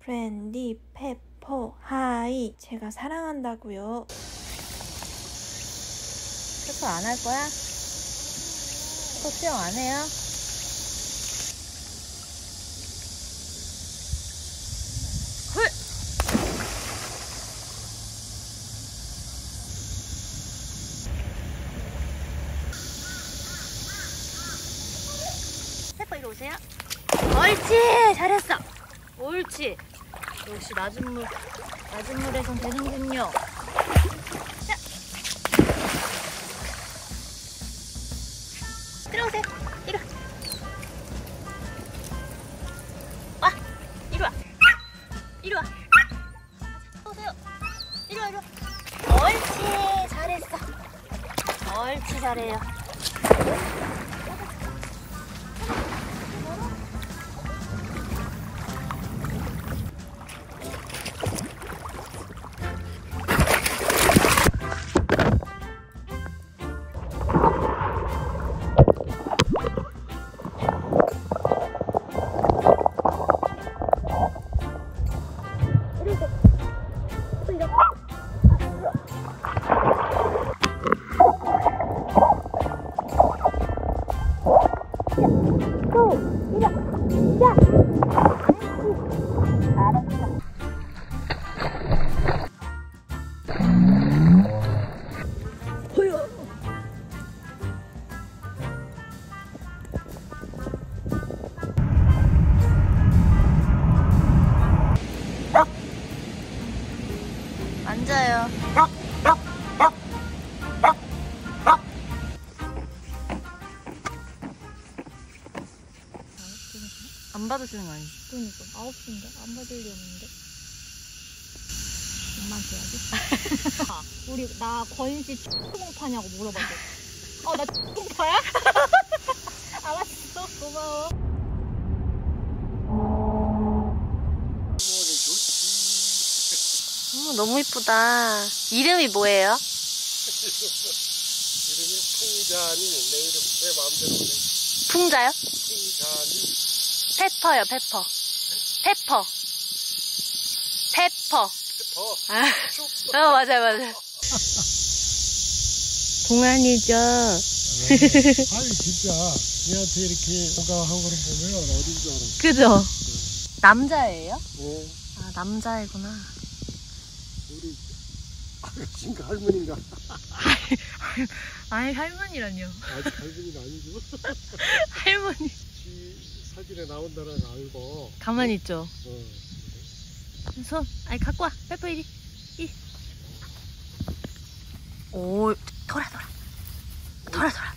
브랜디, 페퍼, 하이. 제가 사랑한다고요. 페퍼 안 할 거야? 페퍼 수영 안 해요? 헐! 옳지! 잘했어! 옳지! 역시 낮은 물, 낮은 물에선 되는군요. 자. 들어오세요. 이리 와. 와! 이리 와. 이리 와. 오세요. 이리 와, 이리 와. 옳지! 잘했어. 옳지, 잘해요. 받으시는 거 아니지? 그러니까 아홉 시인데 안 받을 리 없는데. 엄마한테 해야지. 아, 우리 나 건씨 똥파냐고 물어봤대. 어, 나 똥파야? 알았어, 고마워. 너무 이쁘다. 이름이 뭐예요? 이름이 풍자니 내 이름 내 마음대로. 풍자요? 풍자니 페퍼요, 페퍼. 페퍼. 페퍼. 더 아, 어, 맞아요, 맞아요. 동안이죠. 아니 진짜 얘한테 이렇게 호강하고 그런 보면 어딘 줄 알아 그죠? 남자예요? 어, 아, 남자애구나. 우리 아가씨인가 할머니인가 아니, 할머니라뇨. 아직 할머니는 아니고 할머니. 지 사진에 나온다는 거 알고 가만히 있죠. 어. 손, 아니, 갖고 와. 페퍼 이리. 이리. 오, 돌아, 돌아. 돌아, 돌아.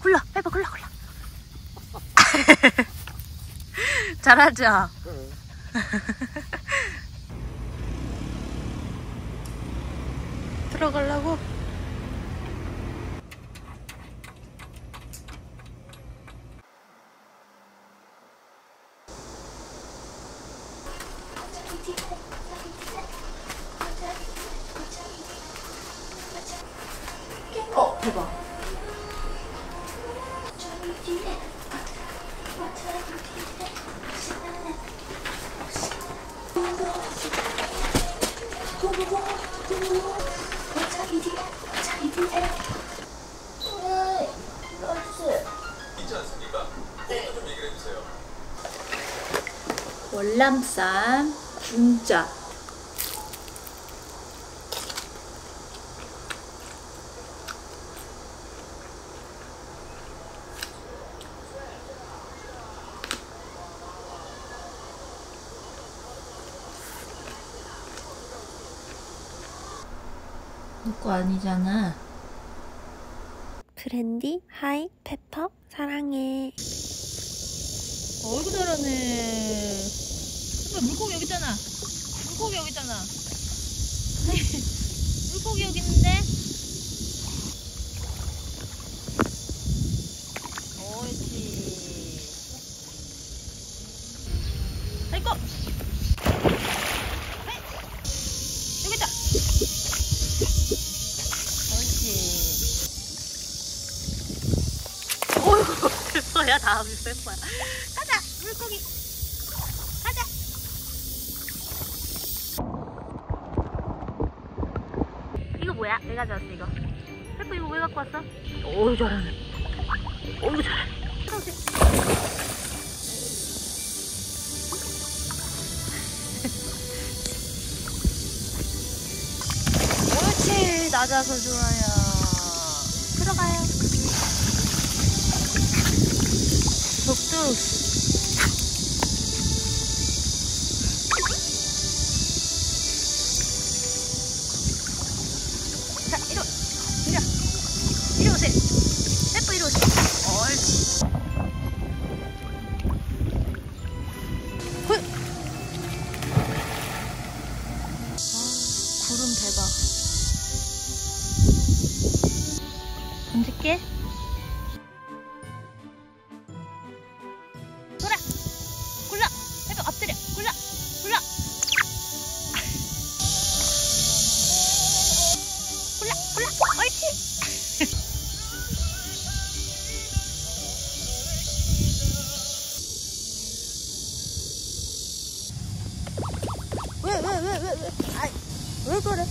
굴러, 페퍼 굴러, 굴러. 잘하죠? 어. 들어가려고? 어, 대박. 월남쌈 중짜 내거 아니잖아 브랜디, 하이, 페퍼, 사랑해. 어이구 잘하네. 물고기 여기 있잖아. 물고기 여기 있잖아. 물고기 여기 있는데? 옳지. 아이고. 여기 있다. 옳지. 어이구, 페퍼야, 다음이 페퍼야. 가자, 물고기. 가자. 왜 가져왔어 이거? 페퍼 이거 왜 갖고 왔어? 오 잘하네. 오 잘하네. 옳지 낮아서 좋아요. 들어가요. 독도. 던질게. 돌아. 굴러. 해봐 엎드려. 굴러. 굴러. 굴러. 굴러. 옳지. 왜, 왜, 왜, 왜, 왜? 아이, 왜 그래?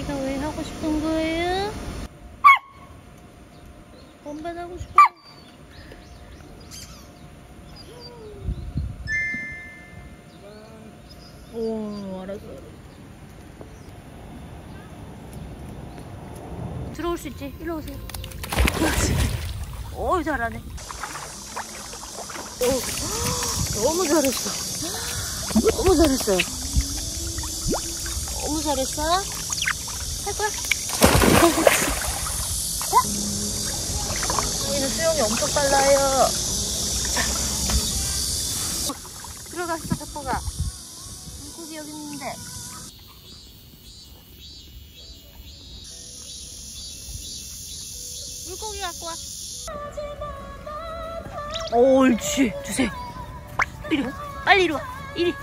아이가 왜 하고 싶은 거예요? 원반 하고 싶어? 오, 알았어. 들어올 수 있지? 일로 오세요. 오, 잘하네. 오, 너무 잘했어. 너무 잘했어요. 너무 잘했어. 할 거야. 얘는 수영이 엄청 빨라요. 자. 들어갔어, 페퍼가. 물고기 여기 있는데. 물고기 갖고 와. 옳지. 주세요. 이리 와. 빨리 이리 와. 이리.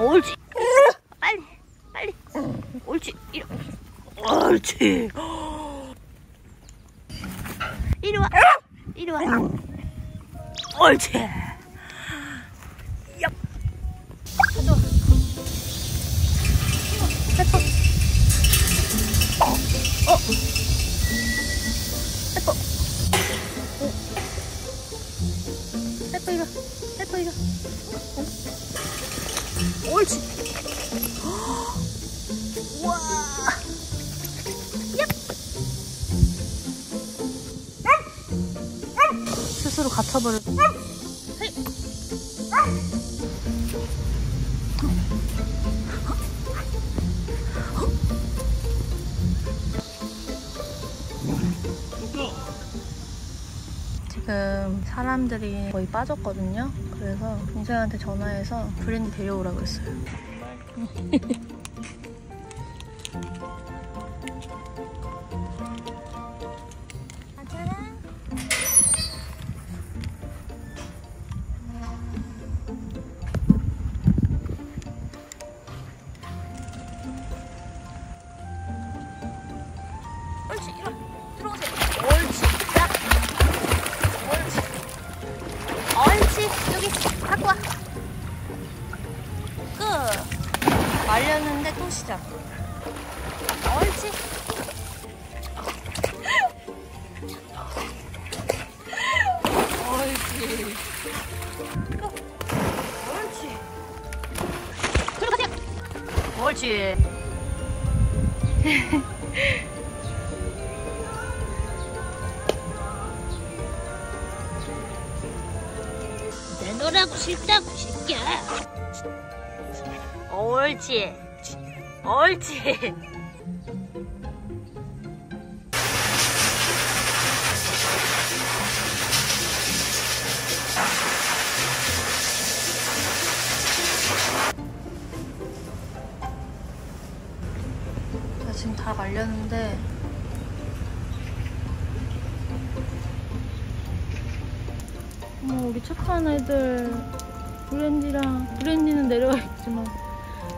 옳지. 빨리. 빨리. 옳지. 이리 와. 옳지. 이리 와. 이리 와. 옳지. 얍. 가져와. 페퍼. 어. 어. 페퍼 이거. 페퍼 이거. 어. 옳지. 우와. 헤이. 지금 사람들이 거의 빠졌거든요. 그래서 동생한테 전화해서 브랜디 데려오라고 했어요. 끝. 말렸는데 또 시작. 옳지. 옳지. 끝. 옳지. 들어가세요. 옳지. 내놓으라고 싫다고 새끼야 옳지. 옳지. 자 지금 다 말렸는데. 어머 우리 착한 애들. 브랜디랑 브랜디는 내려와 있지만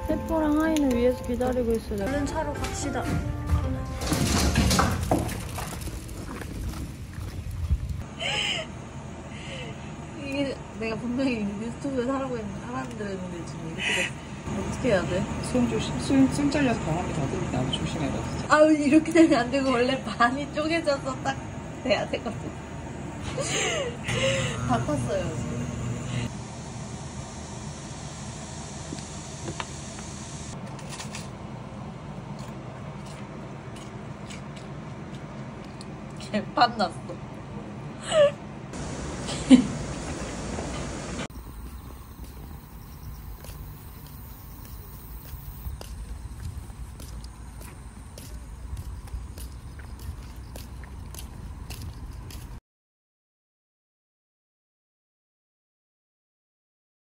세포랑 하이는 위에서 기다리고 있어요. 다른 차로 갑시다 이게 내가 분명히 유튜브에 살고 있는 사람들인데 지금 이렇게 됐어 어떻게 해야 돼? 수영 조심, 수영 잘려서 바람이 다 드니까 아주 조심해야 돼. 진짜. 아우, 이렇게 되면 안 되고, 원래 반이 쪼개져서 딱 돼야 되거든. 바꿨어요, パンダ